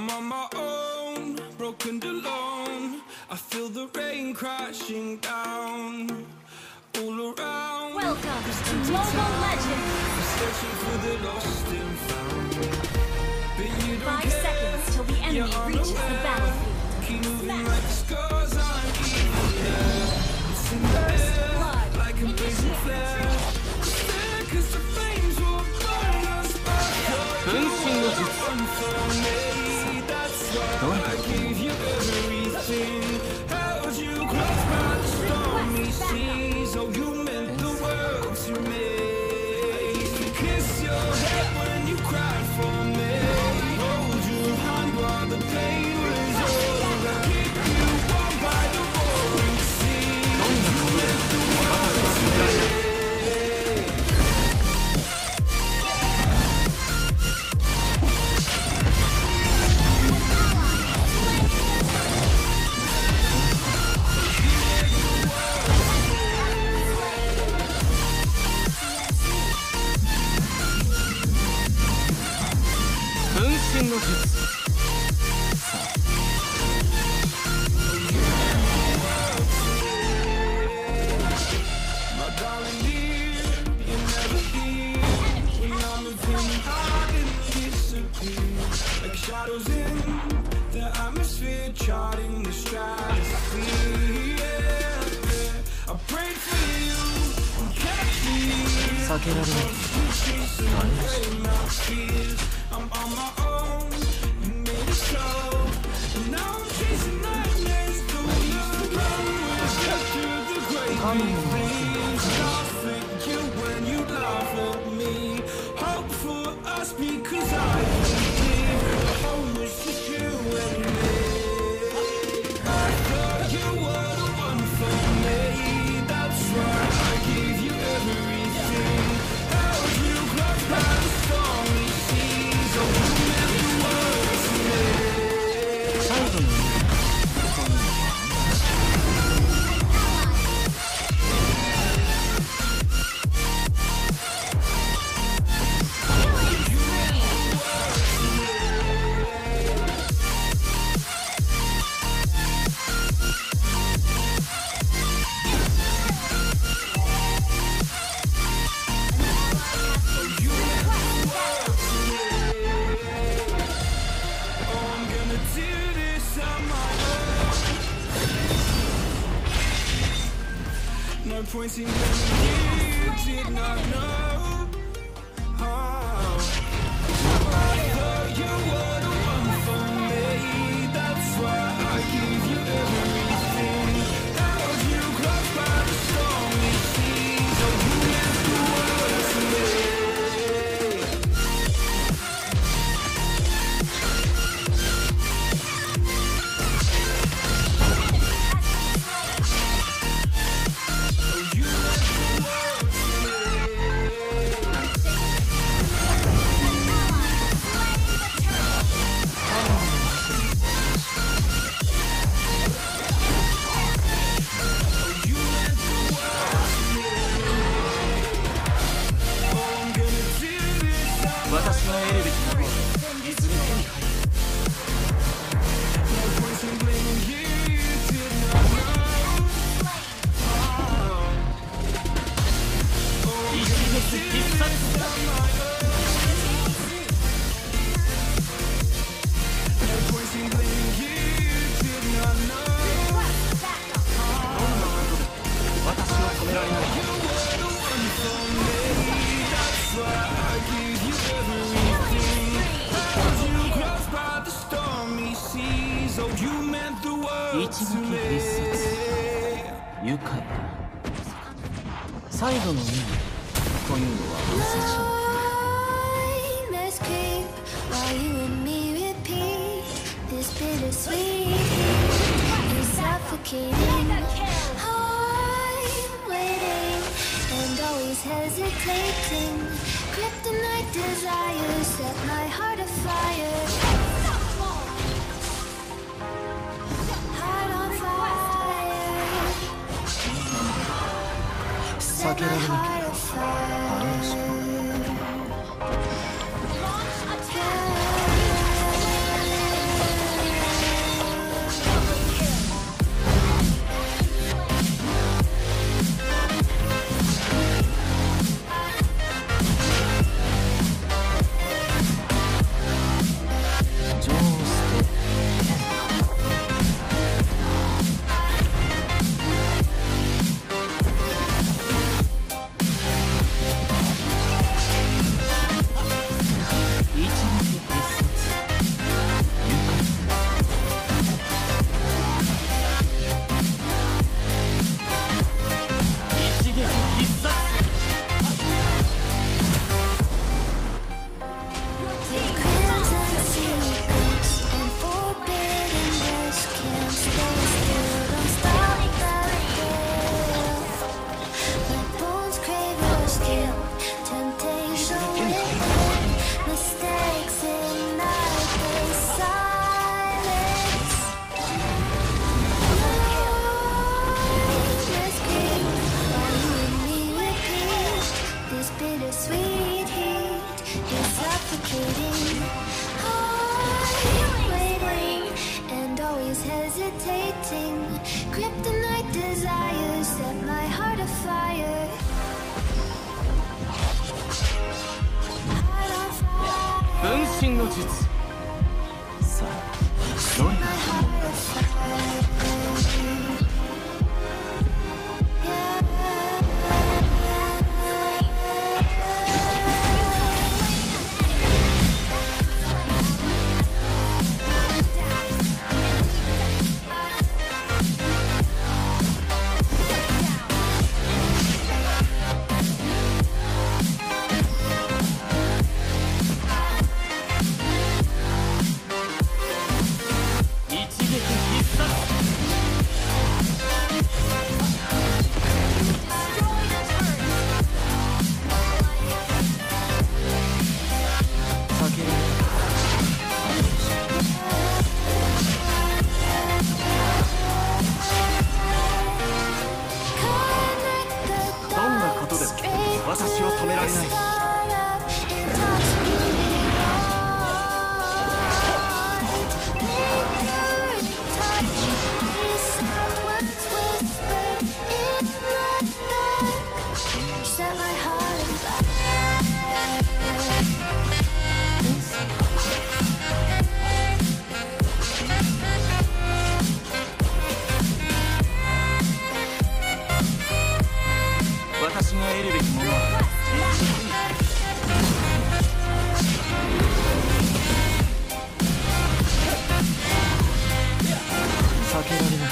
I'm on my own, broken alone. I feel the rain crashing down all around. Welcome to Mobile Legends. I'm searching for the lost and found. Five seconds till the enemy reaches the battlefield. けられない。disappointing when you did not know. 最後の海というのはメッセージなの I'm waiting and always hesitating. Kryptonite desires set my heart afire. get out. さあどれが得るべきものは避けられない。